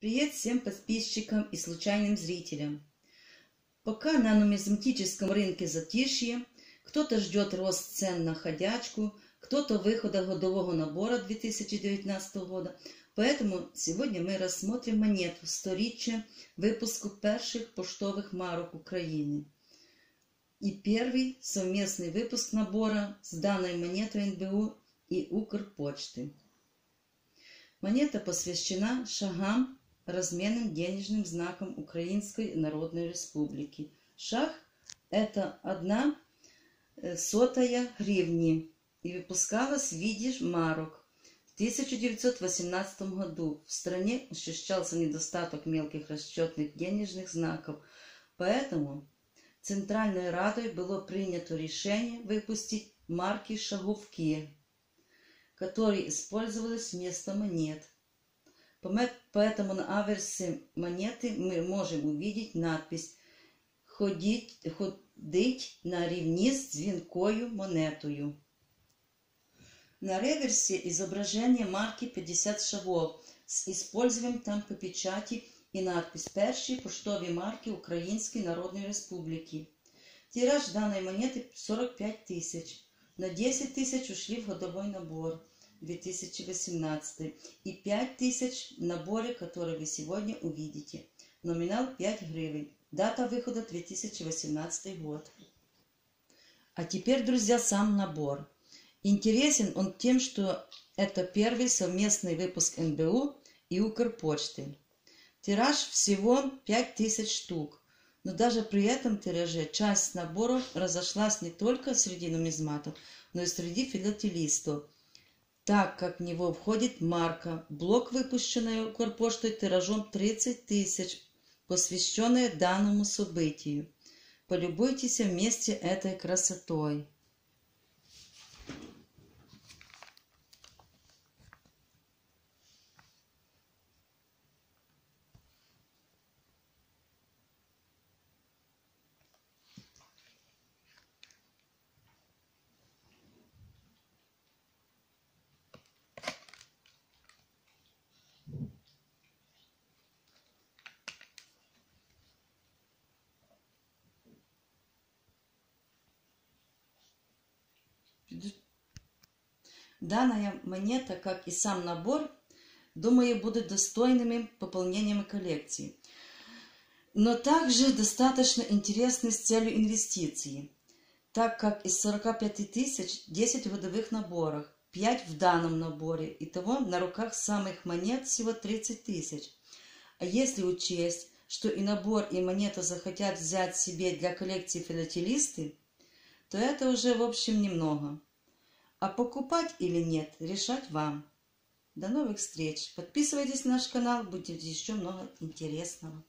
Привет всем подписчикам и случайным зрителям. Пока на нумизматическом рынке затишье, кто-то ждет рост цен на ходячку, кто-то выхода годового набора 2019 года. Поэтому сегодня мы рассмотрим монету сторіччя выпуску перших поштовых марок Украины. И первый совместный выпуск набора с данной монетой НБУ и Укрпочты. Монета посвящена шагам разменным денежным знаком Украинской Народной Республики. Шаг – это одна э, сотая гривни и выпускалась в виде марок. В 1918 году в стране ощущался недостаток мелких расчетных денежных знаков, поэтому Центральной Радой было принято решение выпустить марки «Шаговки», которые использовались вместо монет. Поэтому на аверсе монеты мы можем увидеть надпись «Ходить, ходить на рівні з дзвінкою монетою». На реверсе изображение марки 50 шагов с использованием там по печати и надпись «Перші поштові марки Української Народної Республіки». Тираж данной монеты 45 тысяч. На 10 тысяч ушли в годовой набор. 2018 и 5 тысяч в наборе, который вы сегодня увидите. Номинал 5 гривен. Дата выхода 2018 год. А теперь, друзья, сам набор. Интересен он тем, что это первый совместный выпуск НБУ и Укрпочты. Тираж всего 5000 штук. Но даже при этом тираже часть наборов разошлась не только среди нумизматов, но и среди филателистов – так как в него входит марка, блок, выпущенный Укрпоштой тиражом 30 тысяч, посвященная данному событию. Полюбуйтесь вместе этой красотой. Данная монета, как и сам набор, думаю, будут достойными пополнением коллекции. Но также достаточно интересны с целью инвестиций, так как из 45 тысяч 10 в годовых наборах, 5 в данном наборе. Итого на руках самых монет всего 30 тысяч. А если учесть, что и набор, и монета захотят взять себе для коллекции филателисты, то это уже, в общем, немного. А покупать или нет, решать вам. До новых встреч. Подписывайтесь на наш канал, будет еще много интересного.